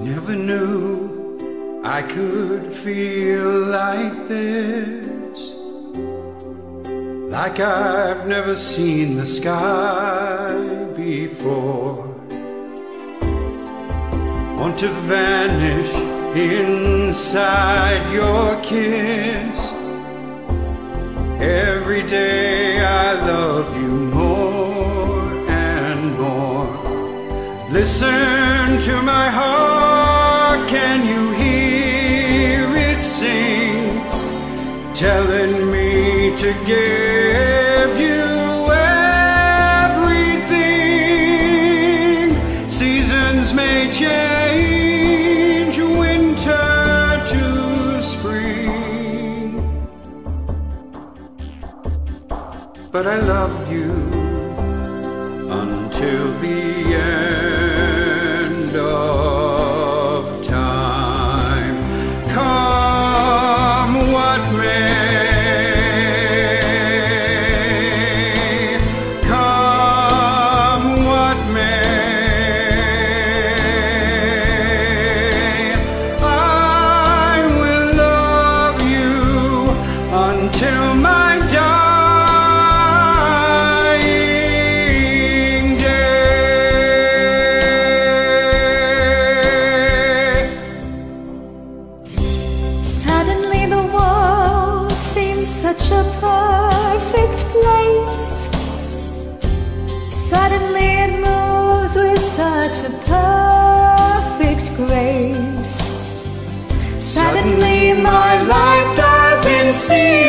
never knew I could feel like this. Like I've never seen the sky before. Want to vanish inside your kiss. Every day I love you more and more. Listen to my heart, Telling me to give you everything. Seasons may change, winter to spring. But I love you until the end until my dying day. Suddenly the world seems such a perfect place. Suddenly it moves with such a perfect grace. Suddenly my life doesn't seem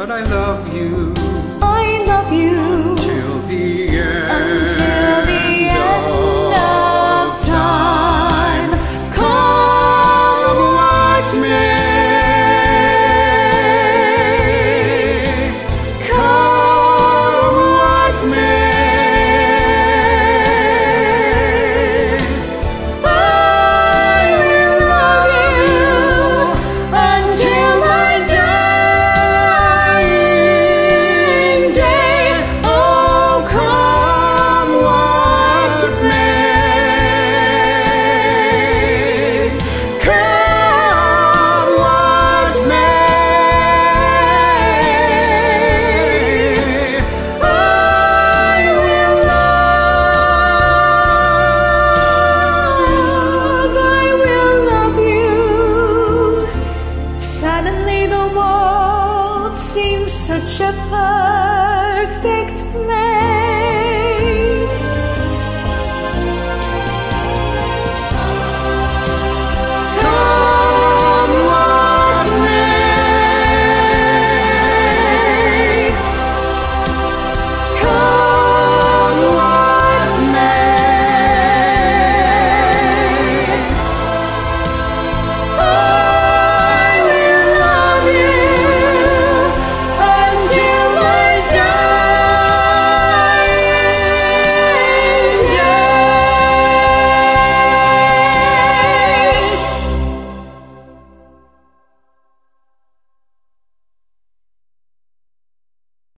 But I love you I love you. till the end. Until the